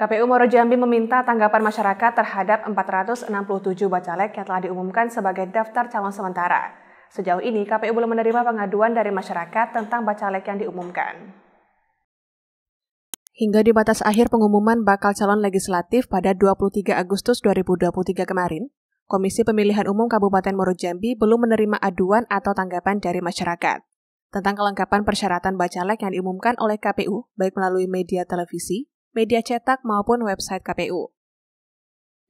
KPU Moro Jambi meminta tanggapan masyarakat terhadap 467 bacalek yang telah diumumkan sebagai daftar calon sementara. Sejauh ini, KPU belum menerima pengaduan dari masyarakat tentang bacalek yang diumumkan. Hingga di batas akhir pengumuman bakal calon legislatif pada 23 Agustus 2023 kemarin, Komisi Pemilihan Umum Kabupaten Moro Jambi belum menerima aduan atau tanggapan dari masyarakat tentang kelengkapan persyaratan bacalek yang diumumkan oleh KPU, baik melalui media televisi, media cetak maupun website KPU.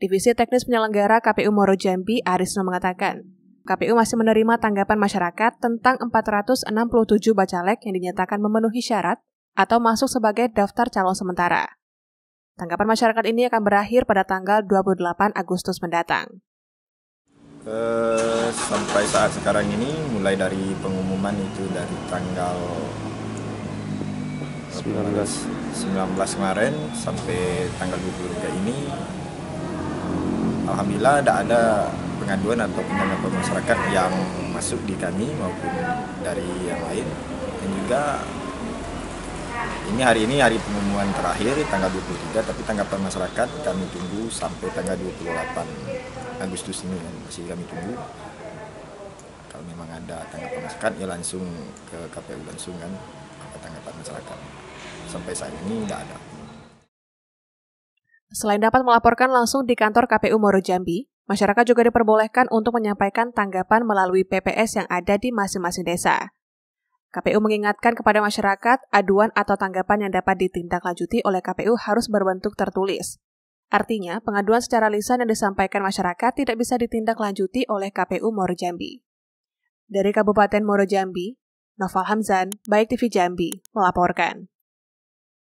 Divisi Teknis Penyelenggara KPU Moro Jambi, Arisno mengatakan, KPU masih menerima tanggapan masyarakat tentang 467 bacalek yang dinyatakan memenuhi syarat atau masuk sebagai daftar calon sementara. Tanggapan masyarakat ini akan berakhir pada tanggal 28 Agustus mendatang. Uh, sampai saat sekarang ini mulai dari pengumuman itu dari tanggal 19 19 kemarin sampai tanggal 23 ini Alhamdulillah tidak ada pengaduan atau pendapat masyarakat yang masuk di kami maupun dari yang lain. Dan juga ini hari ini hari pengumuman terakhir tanggal 23 tapi tanggapan masyarakat kami tunggu sampai tanggal 28 Agustus ini kan masih kami tunggu. Kalau memang ada tanggapan masyarakat ya langsung ke KPU langsung kan apa tanggapan masyarakat sampai saat ini tidak ada. Selain dapat melaporkan langsung di kantor KPU Moro Jambi, masyarakat juga diperbolehkan untuk menyampaikan tanggapan melalui PPS yang ada di masing-masing desa. KPU mengingatkan kepada masyarakat, aduan atau tanggapan yang dapat ditindaklanjuti oleh KPU harus berbentuk tertulis. Artinya, pengaduan secara lisan yang disampaikan masyarakat tidak bisa ditindaklanjuti oleh KPU Moro Jambi. Dari Kabupaten Moro Jambi, Noval Hamzan, Baik TV Jambi, melaporkan.